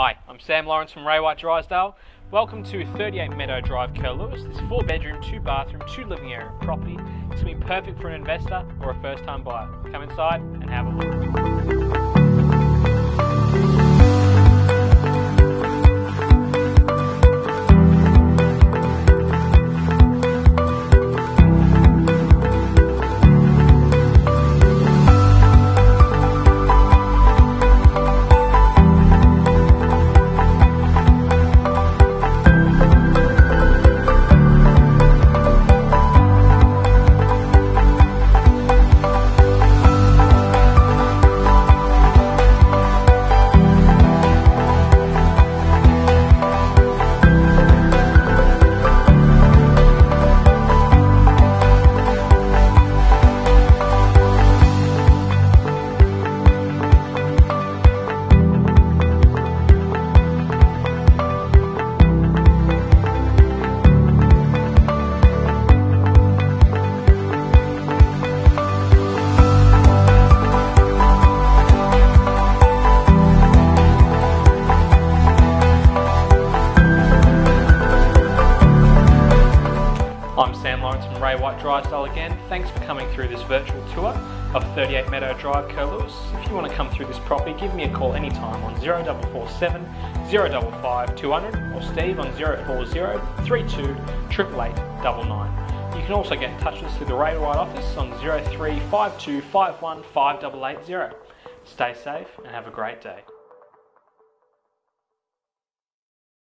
Hi, I'm Sam Lawrence from Ray White Drysdale. Welcome to 38 Meadow Drive, Curlewis. This four bedroom, two bathroom, two living area property. It's going to be perfect for an investor or a first time buyer. Come inside and have a look. I'm Sam Lawrence from Ray White Drysdale again. Thanks for coming through this virtual tour of 38 Meadow Drive, Curlewis. If you want to come through this property, give me a call anytime on 0447 055 200 or Steve on 040 32 888 You can also get in touch with us through the Ray White office on 0352 51 5880. Stay safe and have a great day.